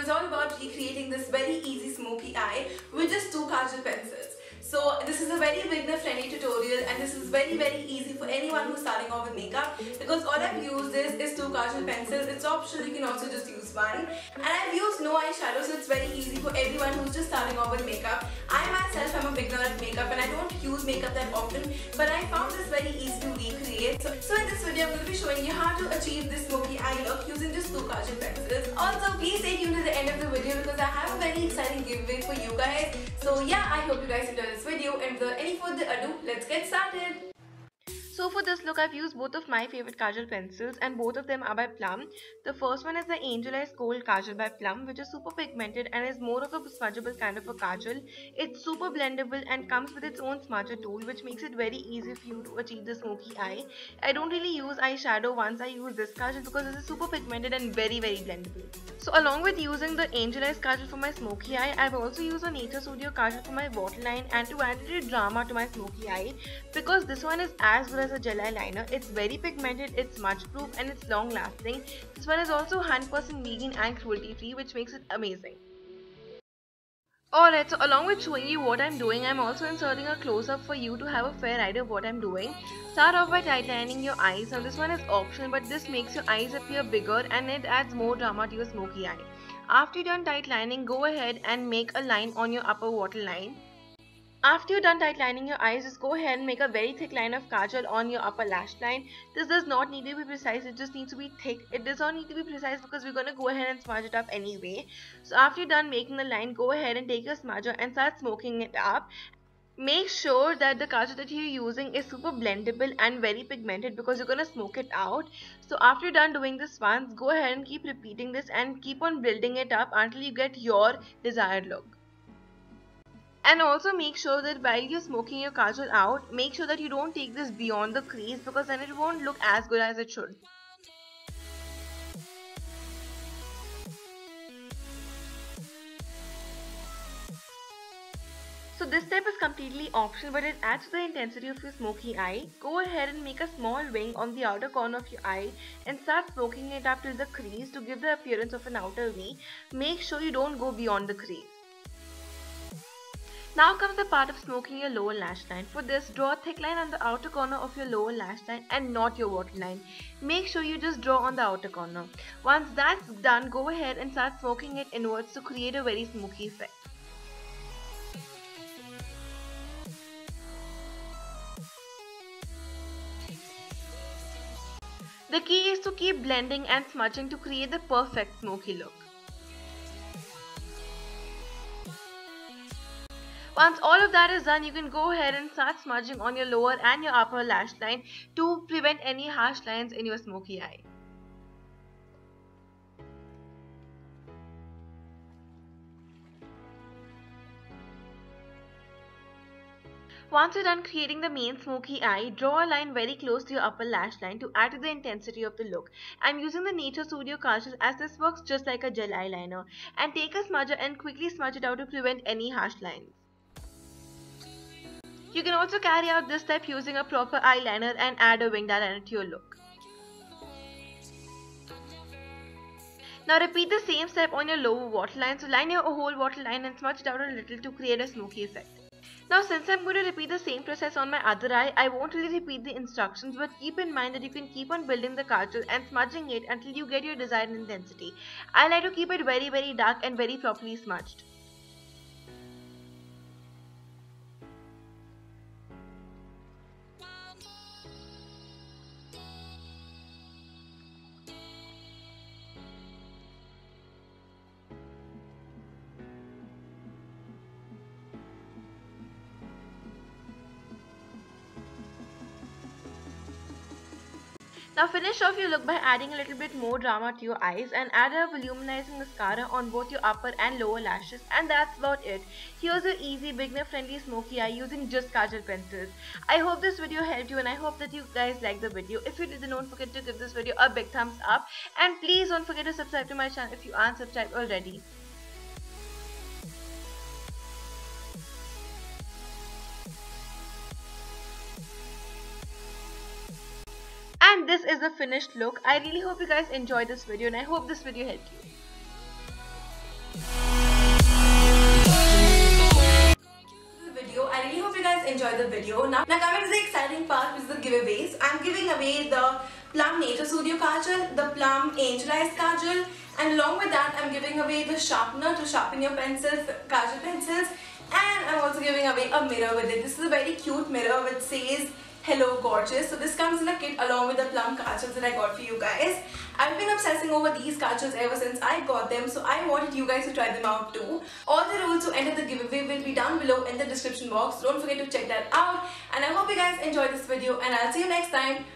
is all about recreating this very easy smoky eye with just two kajal pencils. So this is a very beginner friendly tutorial and this is very very easy for anyone who's starting off with makeup because all I've used is, is two kajal pencils. It's optional, you can also just use one. And I've used no eyeshadow so it's very easy for everyone who's just starting off with makeup. I myself am a beginner at makeup and I don't use makeup that often but I found this very easy to recreate. So, so in this video I'm going to be showing you how to achieve this smoky eye look using just two kajal pencils. Also please stay tuned to the end of the video because I have a very exciting giveaway for you guys. So yeah, I hope you guys enjoy this video and without any further ado, let's get started. So for this look I've used both of my favorite kajal pencils and both of them are by Plum. The first one is the Angel Eyes Kohl Kajal by Plum which is super pigmented and is more of a smudgeable kind of a kajal. It's super blendable and comes with its own smudger tool which makes it very easy for you to achieve the smoky eye. I don't really use eyeshadow once I use this kajal because it is super pigmented and very very blendable. So along with using the Angel Eyes Kajal for my smoky eye, I've also used a Natur Studio Kajal for my waterline and to add a little drama to my smoky eye because this one is as good as a gel eyeliner. It's very pigmented, it's smudge proof and it's long lasting. This one is also 100% vegan and cruelty free which makes it amazing. Alright, so along with showing you what I'm doing, I'm also inserting a close-up for you to have a fair idea of what I'm doing. Start off by tight lining your eyes. Now this one is optional but this makes your eyes appear bigger and it adds more drama to your smoky eye. After you're done tight lining, go ahead and make a line on your upper waterline. After you're done tight lining your eyes, just go ahead and make a very thick line of kajal on your upper lash line. This does not need to be precise, it just needs to be thick. It does not need to be precise because we're going to go ahead and smudge it up anyway. So after you're done making the line, go ahead and take your smudger and start smoking it up. Make sure that the kajal that you're using is super blendable and very pigmented because you're going to smoke it out. So after you're done doing this once, go ahead and keep repeating this and keep on building it up until you get your desired look. And also make sure that while you're smoking your kajal out, make sure that you don't take this beyond the crease because then it won't look as good as it should. So this step is completely optional but it adds to the intensity of your smoky eye. Go ahead and make a small wing on the outer corner of your eye and start smoking it up till the crease to give the appearance of an outer V. Make sure you don't go beyond the crease. Now comes the part of smoking your lower lash line. For this, draw a thick line on the outer corner of your lower lash line and not your waterline. Make sure you just draw on the outer corner. Once that's done, go ahead and start smoking it inwards to create a very smoky effect. The key is to keep blending and smudging to create the perfect smoky look. Once all of that is done, you can go ahead and start smudging on your lower and your upper lash line to prevent any harsh lines in your smoky eye. Once you're done creating the main smoky eye, draw a line very close to your upper lash line to add to the intensity of the look. I'm using the Natur Studio Kajal as this works just like a gel eyeliner. And take a smudger and quickly smudge it out to prevent any harsh lines. You can also carry out this step using a proper eyeliner and add a winged eyeliner to your look. Now repeat the same step on your lower waterline. So line your whole waterline and smudge it out a little to create a smoky effect. Now since I'm going to repeat the same process on my other eye, I won't really repeat the instructions but keep in mind that you can keep on building the kajal and smudging it until you get your desired intensity. I like to keep it very very dark and very properly smudged. Now finish off your look by adding a little bit more drama to your eyes and add a volumizing mascara on both your upper and lower lashes and that's about it. Here's your easy beginner friendly smoky eye using just kajal pencils. I hope this video helped you and I hope that you guys liked the video. If you did then don't forget to give this video a big thumbs up and please don't forget to subscribe to my channel if you aren't subscribed already. And this is the finished look. I really hope you guys enjoyed this video and I hope this video helped you. I really hope you guys enjoyed the video. Now, now coming to the exciting part which is the giveaways. I'm giving away the Plum Natur Studio Kajal, the Plum Angel Eyes Kajal and along with that I'm giving away the sharpener to sharpen your pencils, Kajal pencils and I'm also giving away a mirror with it. This is a very cute mirror which says Hello Gorgeous. So this comes in a kit along with the plum kajals that I got for you guys. I've been obsessing over these kajals ever since I got them so I wanted you guys to try them out too. All the rules to enter the giveaway will be down below in the description box. Don't forget to check that out and I hope you guys enjoyed this video and I'll see you next time.